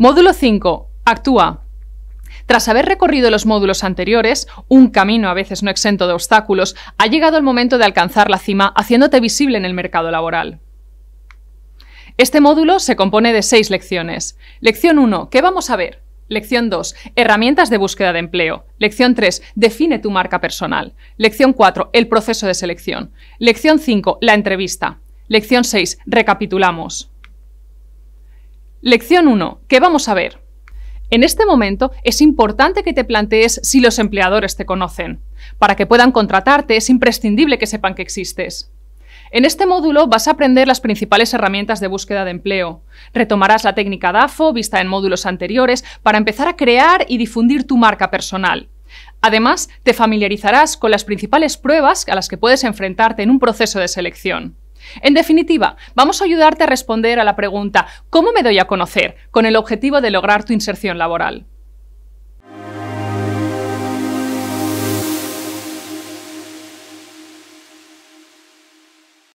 Módulo 5. Actúa. Tras haber recorrido los módulos anteriores, un camino a veces no exento de obstáculos, ha llegado el momento de alcanzar la cima haciéndote visible en el mercado laboral. Este módulo se compone de seis lecciones. Lección 1. ¿Qué vamos a ver? Lección 2. Herramientas de búsqueda de empleo. Lección 3. Define tu marca personal. Lección 4. El proceso de selección. Lección 5. La entrevista. Lección 6. Recapitulamos. Lección 1. ¿Qué vamos a ver? En este momento es importante que te plantees si los empleadores te conocen. Para que puedan contratarte es imprescindible que sepan que existes. En este módulo vas a aprender las principales herramientas de búsqueda de empleo. Retomarás la técnica DAFO vista en módulos anteriores para empezar a crear y difundir tu marca personal. Además, te familiarizarás con las principales pruebas a las que puedes enfrentarte en un proceso de selección. En definitiva, vamos a ayudarte a responder a la pregunta ¿cómo me doy a conocer? con el objetivo de lograr tu inserción laboral.